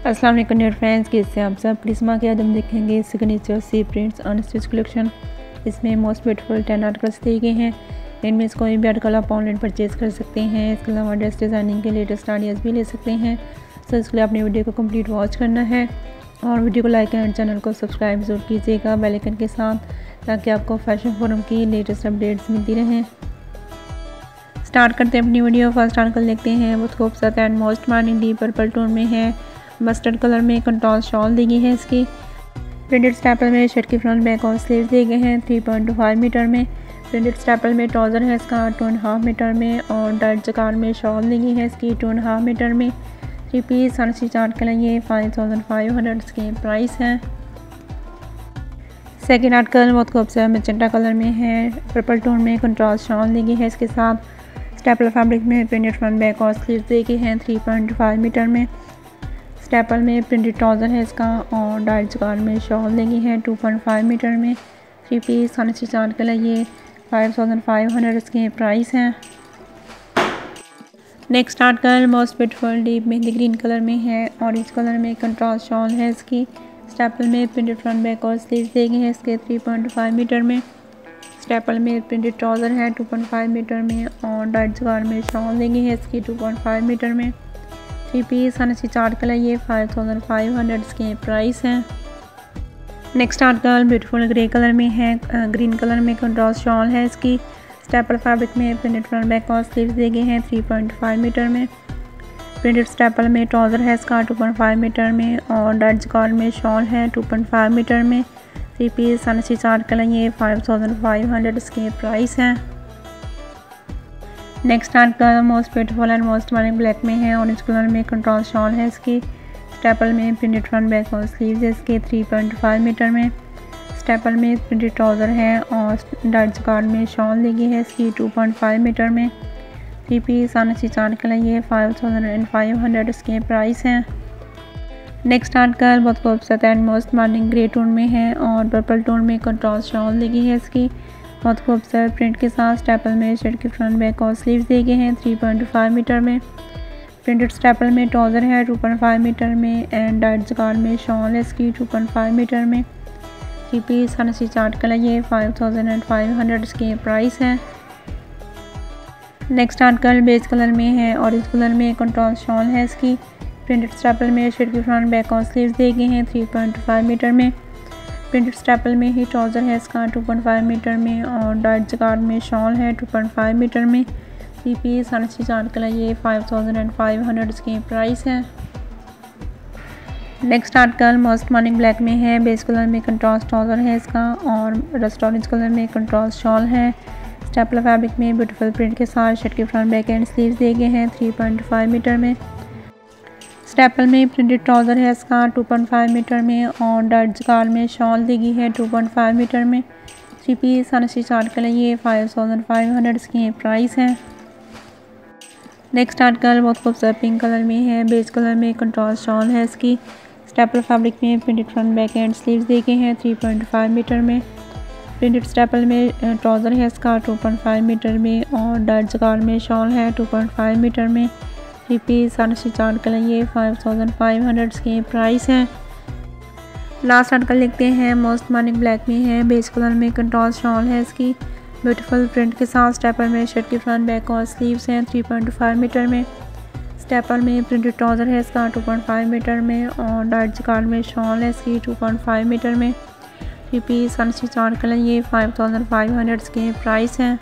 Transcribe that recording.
अस्सलाम वालेकुम dear friends कैसे आप सब? क्रिस्मा के आज हम देखेंगे signature sea prints on stitch collection इसमें मोस्ट ब्यूटीफुल टेन आर्टिकल्स दिए गए हैं। इनमें से कोई भी आर्टिकल आप ऑनलाइन परचेज़ कर सकते हैं। इसके अलावा ड्रेस डिज़ाइनिंग के लेटेस्ट आइडियाज़ भी ले सकते हैं। सो इसके लिए अपनी वीडियो को कंप्लीट वॉच करना है। और वीडियो को लाइक एंड चैनल को सब्सक्राइब ज़रूर कीजिएगा बेलाइकन के साथ, ताकि आपको फ़ैशन फोरम की लेटेस्ट अपडेट्स मिलती रहें। स्टार्ट करते हैं अपनी वीडियो फ़र्स्ट आर्टिकल देखते हैं। बहुत खूबसूरत and most morning D purple tone में है। मस्टर्ड कलर में कंट्रास्ट शॉल दी गई है इसकी। प्रिंटेड स्टैपल में शर्ट की फ्रंट बैक और स्लीव दिए गए हैं three point two five metre में। प्रिंटेड स्टैपल में ट्राउज़र है इसका टू एंड हाफ़ मीटर में और डाइट जकार में शॉल दी गई है इसकी टू एंड हाफ़ मीटर में। थ्री पीस सी चार्ट के लिए फाइव थाउज़ेंड फाइव हंड्रेड इसके प्राइस हैं। सेकेंड आर्टिकल बहुत खूबसूरत मचंटा कलर में है। पर्पल टोन में कंट्रास्ट शॉल दी गई है इसके साथ। स्टेपल फैब्रिक में प्रिंटेड फ्रंट बैक और स्लीव दी गई हैं थ्री पॉइंट फाइव मीटर में। स्टेपल में प्रिंटेड ट्राउज़र है इसका और डाइट जुगाड़ में शॉल देगी है 2.5 मीटर में। थ्री पीस खाने से चार के लिए ये फाइव थाउज़ेंड फाइव हंड्रेड इसके प्राइस हैं। Next article most beautiful deep mehndi green colour में है ऑरेंज कलर में कंट्रास्ट शॉल है इसकी। स्टेपल में प्रिंटेड फ्रंट बैक और स्लीव देगी है इसके 3.5 मीटर में। स्टेपल में प्रिंटेड ट्राउज़र है 2.5 मीटर में और डाइट जुगाड़ में शॉल देगी है इसकी 2.5 मीटर में। Three piece sea chart colour, ये फाइव थाउज़ेंड फाइव हंड्रेड के प्राइस हैं। Next article beautiful grey colour में है ग्रीन कलर में कंट्रास्ट शॉल है इसकी। स्टेपल फैब्रिक में प्रिंटेड फ्रंट बैक और स्लीव्स दिए गए हैं थ्री पॉइंट फाइव मीटर में। प्रिंटेड स्टेपल में ट्राउज़र है इसका टू पॉइंट फाइव मीटर में और डच कॉल में शॉल है टू पॉइंट फाइव मीटर में। Three piece sea chart colour, ये फाइव थाउज़ेंड फाइव हंड्रेड इसके प्राइस हैं। Next article most beautiful and most money black में है ऑरेंज कलर में कंट्रोल शॉल है इसकी। स्टेपल में प्रिंटेड फ्रंट बैक और स्लीव्स है इसके 3.5 मीटर में। स्टेपल में प्रिंटेड ट्राउज़र है और डार्ट कार्ड में शॉल लगी है इसकी 2.5 मीटर में। थ्री पीस आने से चार के लिए ये five thousand and five hundred इसके प्राइस हैं। नेक्स्ट आर्टिकल बहुत खूबसूरत and most morning grey tone में है और पर्पल टोन में कंट्रास्ट शॉल लगी है इसकी। बहुत खूबसूरत प्रिंट के साथ स्टेपल में शर्ट के फ्रंट बैक और स्लीव्स दिए गए हैं 3.5 मीटर में। प्रिंटेड स्टेपल में ट्राउज़र है 2.5 मीटर में एंड डाइट जगार में शॉल इसकी 2.5 मीटर में। Three piece sea chart colour ये five thousand and five hundred इसके प्राइस है। नेक्स्ट आर्टिकल बेस कलर में है ऑरेंज कलर में कंट्रास्ट शॉल है इसकी। प्रिंटेड स्टेपल में शर्ट के फ्रंट बैक और स्लीव्स दिए गए हैं 3.5 मीटर में। प्रिंटेड स्टेपल में ही ट्राउज़र है इसका 2.5 मीटर में और डाइट जगार्ड में शॉल है 2.5 मीटर में। थ्री पीस सी चार कलर ये five thousand and five hundred इसके प्राइस है। Next article most morning black में है बेस कलर में कंट्रास्ट ट्राउज़र है इसका और रस्ट ऑरेंज कलर में कंट्रास्ट शॉल है। स्टेपल फैब्रिक में ब्यूटीफुल प्रिंट के साथ शर्ट के फ्रंट बैक एंड स्लीव्स दिए गए हैं 3.5 मीटर में। स्टेपल में प्रिंटेड ट्राउज़र है इसका 2.5 मीटर में और डर्ट जगाल में शॉल दी गई है 2.5 मीटर में। थ्री पीस सी चार्ट के लिए ये फाइव थाउज़ेंड फाइव हंड्रेड इसकी प्राइस है। नेक्स्ट आर्टिकल बहुत खूबसूरत पिंक कलर में है बेज कलर में कंट्रास्ट शॉल है इसकी। स्टेपल फैब्रिक में printed front back and sleeves दी गए हैं 3.5 मीटर में। प्रिंटेड स्टेपल में ट्राउज़र है इसका 2.5 मीटर में और डर्ट कार में शॉल है 2.5 मीटर में। थ्री पीस साढ़े चार कलर ये फाइव थाउज़ेंड फाइव हंड्रेड के प्राइस हैं। लास्ट आर्टिकल लिखते हैं मोस्ट मॉर्निंग ब्लैक में है बेस कलर में कंट्रास्ट शॉल है इसकी। ब्यूटीफुल प्रिंट के साथ स्टेपर में शर्ट की फ्रंट बैक और स्लीव्स हैं थ्री पॉइंट फाइव मीटर में। स्टेपर में प्रिंटेड ट्राउज़र है इसका टू पॉइंट फाइव मीटर में और डार्ट जकार में शॉल है इसकी टू पॉइंट फाइव मीटर में। थ्री पीस सी चार कलर ये फाइव थाउज़ेंड फाइव हंड्रेड के प्राइस हैं।